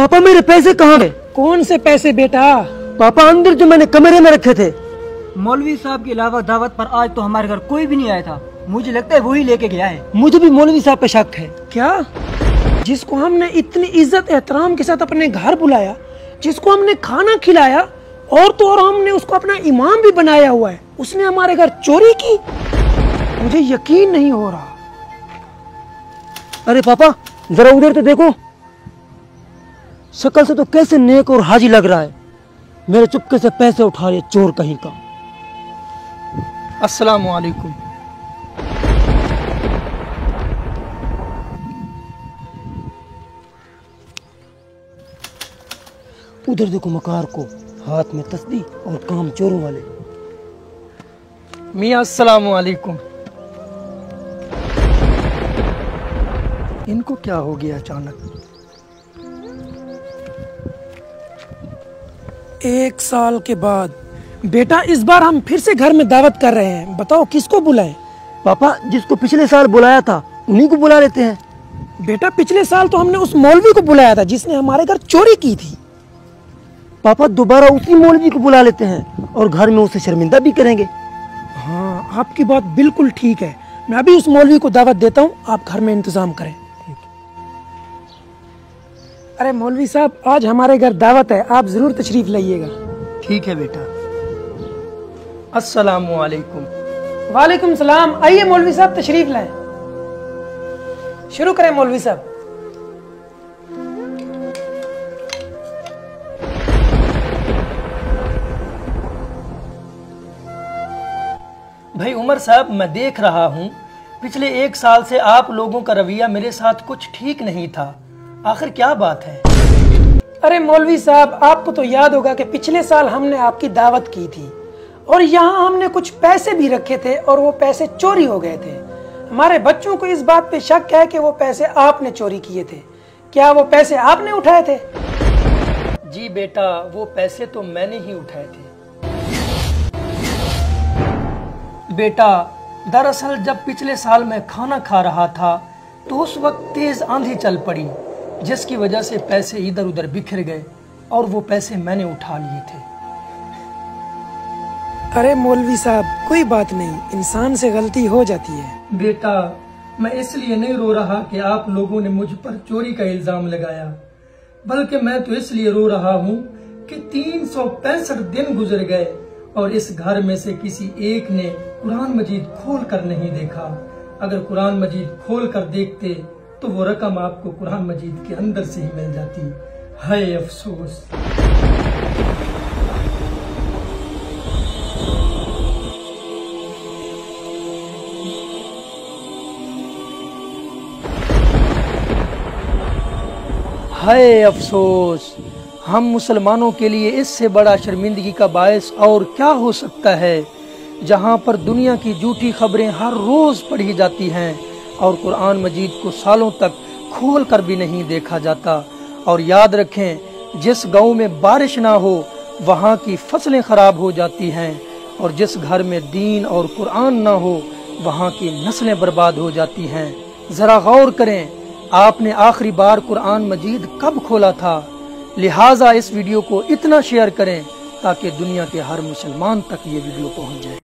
पापा मेरे पैसे कहाँ है कौन से पैसे बेटा? पापा अंदर जो मैंने कमरे में रखे थे। मौलवी साहब के अलावा दावत पर आज तो हमारे घर कोई भी नहीं आया था। मुझे लगता है वही लेके गया है। मुझे भी मौलवी साहब पे शक है। क्या? जिसको हमने इतनी इज़्ज़त एहतराम के साथ अपने घर बुलाया जिसको हमने खाना खिलाया और तो और हमने उसको अपना इमाम भी बनाया हुआ है उसने हमारे घर चोरी की। मुझे यकीन नहीं हो रहा। अरे पापा जरा उधर तो देखो। शक्ल से तो कैसे नेक और हाजी लग रहा है? मेरे चुपके से पैसे उठा रहे चोर कहीं का। अस्सलाम वालेकुम उधर देखो मकार को हाथ में तस्बी और काम चोरों वाले। मियाँ अस्सलाम वालेकुम इनको क्या हो गया अचानक? एक साल के बाद। बेटा इस बार हम फिर से घर में दावत कर रहे हैं। बताओ किसको बुलाएँ? पापा जिसको पिछले साल बुलाया था उन्हीं को बुला लेते हैं। बेटा पिछले साल तो हमने उस मौलवी को बुलाया था जिसने हमारे घर चोरी की थी। पापा दोबारा उसी मौलवी को बुला लेते हैं और घर में उसे शर्मिंदा भी करेंगे। हाँ आपकी बात बिल्कुल ठीक है। मैं अभी उस मौलवी को दावत देता हूँ आप घर में इंतज़ाम करें। अरे मौलवी साहब आज हमारे घर दावत है आप ज़रूर तशरीफ़ लाइएगा। ठीक है बेटा। अस्सलाम वालेकुम वालेकुम सलाम आइए मौलवी साहब तशरीफ़ लाएँ। शुरू करें मौलवी साहब। भाई उमर साहब मैं देख रहा हूँ पिछले एक साल से आप लोगों का रवैया मेरे साथ कुछ ठीक नहीं था। आखिर क्या बात है? अरे मौलवी साहब, आपको तो याद होगा कि पिछले साल हमने आपकी दावत की थी। और यहाँ हमने कुछ पैसे भी रखे थे और वो पैसे चोरी हो गए थे। हमारे बच्चों को इस बात पे शक है कि वो पैसे आपने चोरी किए थे। क्या वो पैसे आपने उठाए थे? जी बेटा, वो पैसे तो मैंने ही उठाए थे। बेटा, दरअसल जब पिछले साल मैं खाना खा रहा था तो उस वक्त तेज आंधी चल पड़ी। जिसकी वजह से पैसे इधर उधर बिखर गए और वो पैसे मैंने उठा लिए थे। अरे मौलवी साहब कोई बात नहीं इंसान से गलती हो जाती है। बेटा मैं इसलिए नहीं रो रहा कि आप लोगों ने मुझ पर चोरी का इल्ज़ाम लगाया बल्कि मैं तो इसलिए रो रहा हूँ कि तीन सौ पैंसठ दिन गुजर गए और इस घर में से किसी एक ने कुरान मजीद खोल कर नहीं देखा। अगर कुरान मजीद खोल कर देखते तो वो रकम आपको कुरान मजीद के अंदर से ही मिल जाती। है अफसोस। हाय अफसोस, हम मुसलमानों के लिए इससे बड़ा शर्मिंदगी का बायस और क्या हो सकता है, जहाँ पर दुनिया की झूठी खबरें हर रोज पढ़ी जाती हैं। और कुरान मजीद को सालों तक खोल कर भी नहीं देखा जाता। और याद रखें, जिस गाँव में बारिश ना हो, वहाँ की फ़सलें खराब हो जाती हैं। और जिस घर में दीन और कुरान ना हो, वहाँ की नस्लें बर्बाद हो जाती हैं। जरा गौर करें, आपने आखिरी बार कुरान मजीद कब खोला था? लिहाजा इस वीडियो को इतना शेयर करें, ताकि दुनिया के हर मुसलमान तक ये वीडियो पहुँच जाए।